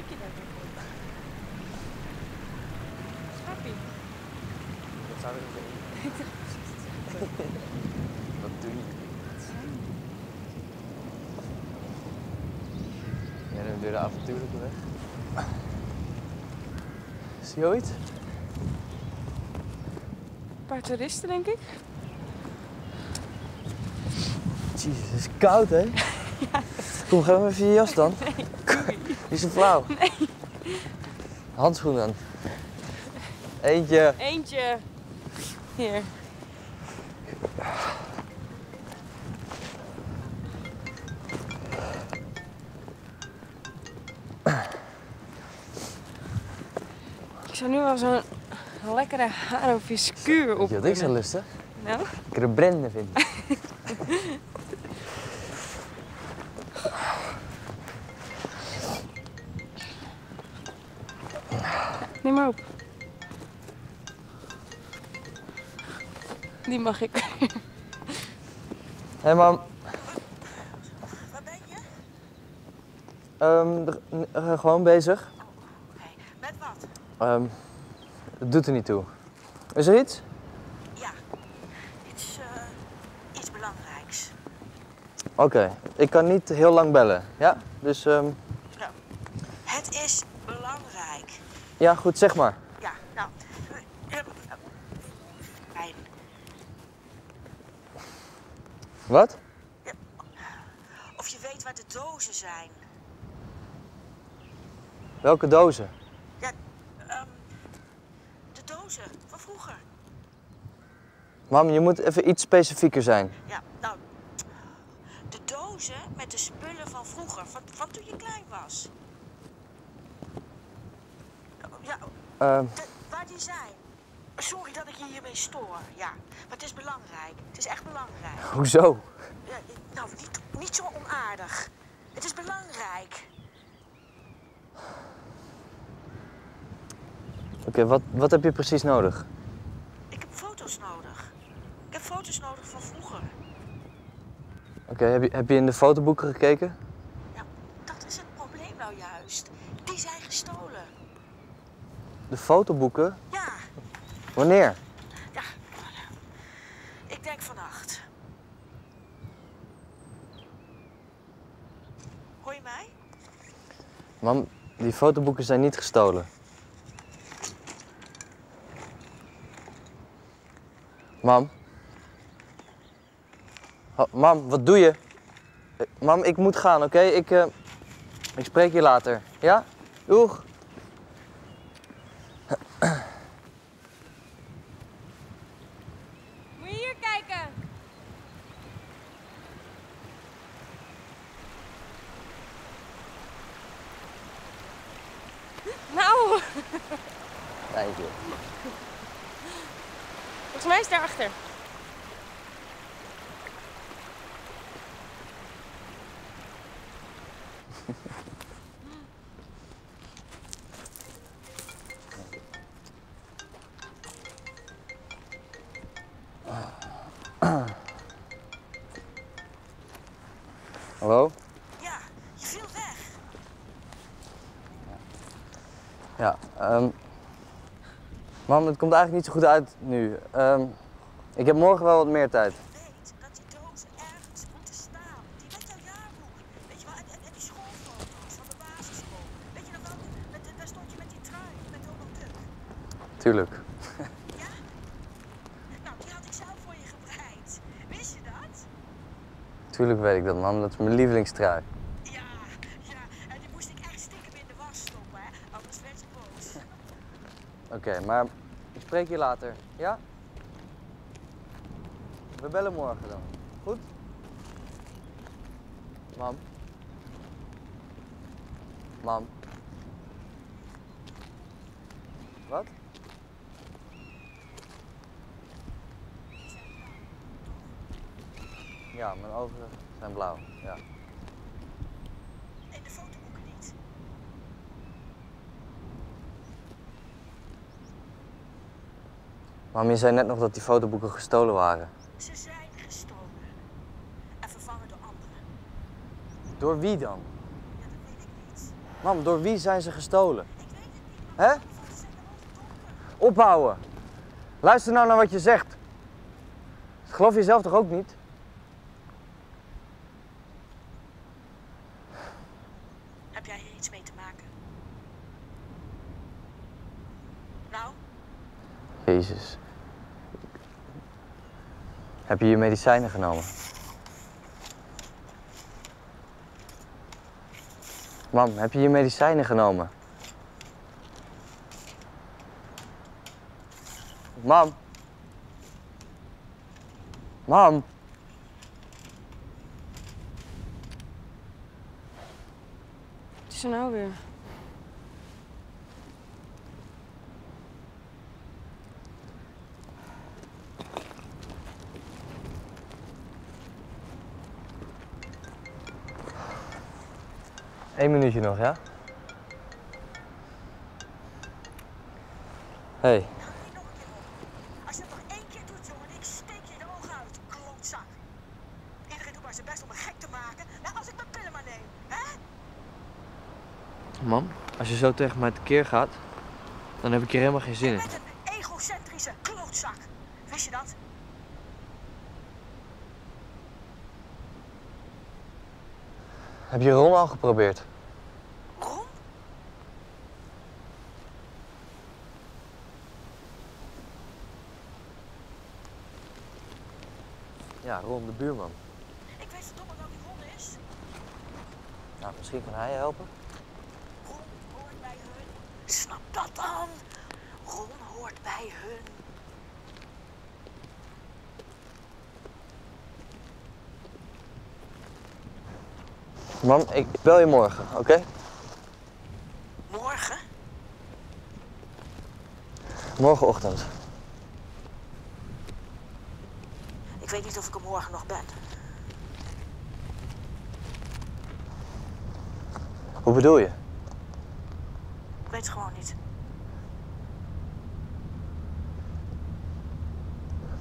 Weet je dat niet goed? Schappie. Dat zou ik doen. Wat doe je? Ja, dan weer de avontuurlijke weg. Zie je ooit? Een paar toeristen, denk ik. Jezus, het is koud, hè? Kom, ga even je jas dan. Die is zo flauw. Nee. Handschoenen aan. Eentje. Eentje. Hier. Ik zou nu wel zo'n lekkere haroviskuur op Weet je wat ik zo kunnen. lustig? Nou? Ik er een branden vind. Neem maar op. Die mag ik. Hé hey, mam. Waar ben je? Ehm, eh, gewoon bezig. Oké, met wat? Ehm, het doet er niet toe. Is er iets? Ja, is eh, iets belangrijks. Oké, ik kan niet heel lang bellen. Ja, dus ehm, Nou, het is belangrijk. Ja, goed, zeg maar. Ja, nou. eh, eh, Fijn. Wat? Of je weet waar de dozen zijn. Welke dozen? Ja, ehm, de dozen van vroeger. Mam, je moet even iets specifieker zijn. Ja, nou. De dozen met de spullen van vroeger, van, van toen je klein was. Ehm, waar die zijn. Sorry dat ik je hiermee stoor, ja. Maar het is belangrijk. Het is echt belangrijk. hoezo? Ja, nou, niet, niet zo onaardig. Het is belangrijk. Oké, wat, wat heb je precies nodig? Ik heb foto's nodig. Ik heb foto's nodig van vroeger. Oké, heb, je, heb je in de fotoboeken gekeken? Ja, dat is het probleem nou juist. Die zijn gestolen. De fotoboeken? Ja, Wanneer? ja. Ik denk vannacht. Hoor je mij? Mam, die fotoboeken zijn niet gestolen. Mam? Mam, wat doe je? Eh, Mam, ik moet gaan, oké? Ik, eh, ik spreek je later. Ja? Doeg! Moet je hier kijken? Nou, Volgens mij is het daarachter. Hallo? Ja, je viel weg. Ja, ehm mam, het komt eigenlijk niet zo goed uit nu. Ehm, ik heb morgen wel wat meer tijd. Weet dat die dozen ergens moeten staan. Die met jouw jaarboek. Weet je wel, en, en, en die schoolfoto's van de basisschool. Weet je nog wel, met, daar stond je met die trui, met Donald Duck. Tuurlijk. Ja? Nou, die had ik zelf voor je gebreid. Wist je dat? Tuurlijk weet ik dat, mam. Dat is mijn lievelingstrui. Ja, ja. En die moest ik echt stiekem in de was stoppen, hè. Anders werd je boos. Oké, maar spreek je later. Ja? We bellen morgen dan. Goed? Mam. Mam. Wat? Ja, mijn ogen zijn blauw. Ja. En de fotoboeken niet. Mam, je zei net nog dat die fotoboeken gestolen waren. Ze zijn gestolen. En vervangen door anderen. Door wie dan? Ja, dat weet ik niet. Mam, door wie zijn ze gestolen? Hè? Ophouden. Luister nou naar wat je zegt. Dat geloof je zelf toch ook niet? Heb jij hier iets mee te maken? Nou, Jezus. Heb je je medicijnen genomen? Mam, heb je je medicijnen genomen? Mam. Mam. Wat is er nou weer? Eén minuutje nog, ja? Hey, keer op. Als je het nog één keer doet, jongen, ik steek je de ogen uit, klootzak. Iedereen doet maar zijn best om me gek te maken. Nou, als ik mijn pillen maar neem, hè? mam, als je zo tegen mij tekeer gaat, dan heb ik hier helemaal geen zin Je in. bent een egocentrische klootzak. Wist je dat? Heb je Ron al geprobeerd? Ron? Ja, Ron, de buurman. Ik weet verdomme wel wie Ron is. Nou, misschien kan hij je helpen. Ron hoort bij hun. Snap dat dan? Ron hoort bij hun. Mam, ik bel je morgen, oké? Morgen? Morgenochtend. Ik weet niet of ik er morgen nog ben. Hoe bedoel je? Ik weet het gewoon niet.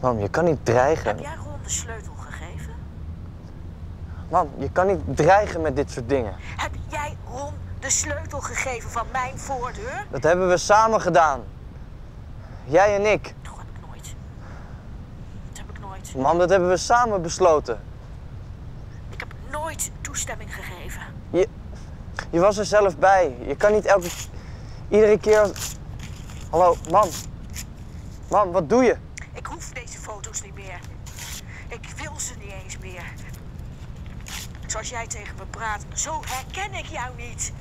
Mam, je kan niet dreigen. Heb jij Ron de sleutel? Mam, je kan niet dreigen met dit soort dingen. Heb jij Ron de sleutel gegeven van mijn voordeur? Dat hebben we samen gedaan. Jij en ik. Dat heb ik nooit. Dat heb ik nooit. Mam, dat hebben we samen besloten. Ik heb nooit toestemming gegeven. Je, je was er zelf bij. Je kan niet elke... Iedere keer... als- Hallo, mam. Mam, wat doe je? Ik hoef deze foto's niet meer. Ik wil ze niet eens meer. Zoals jij tegen me praat, zo herken ik jou niet.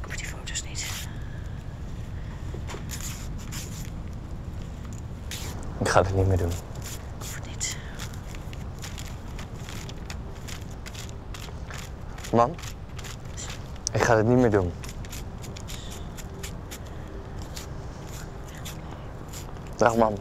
Ik hoef die foto's niet. Ik ga het niet meer doen. Hoef het niet. Mam, ik ga het niet meer doen. Dag, mam.